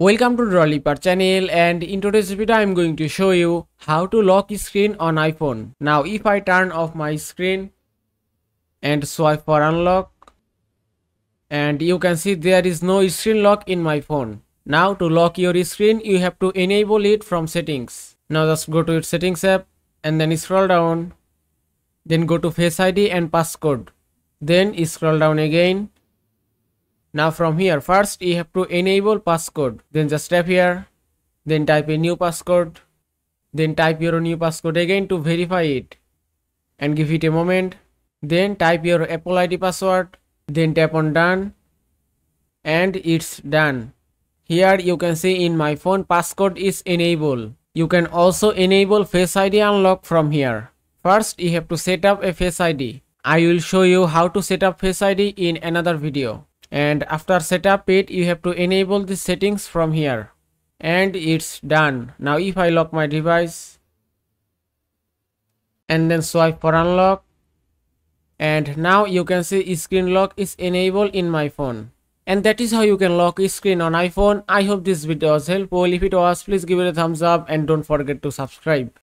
Welcome to Droid Leopard channel and in today's video I am going to show you how to lock screen on iPhone. Now if I turn off my screen and swipe for unlock and you can see there is no screen lock in my phone. Now to lock your screen you have to enable it from settings. Now just go to its settings app and then scroll down. Then go to face ID and passcode. Then scroll down again now from here first you have to enable passcode then just tap here then type a new passcode then type your new passcode again to verify it and give it a moment. Then type your apple id password then tap on done and it's done. Here you can see in my phone passcode is enabled. You can also enable face id unlock from here. First you have to set up a face id i will show you how to set up face id in another video and after setup it you have to enable the settings from here. And it's done. Now if i lock my device and then swipe for unlock. And now you can see screen lock is enabled in my phone. And that is how you can lock screen on iphone. I hope this video was helpful. If it was please give it a thumbs up and don't forget to subscribe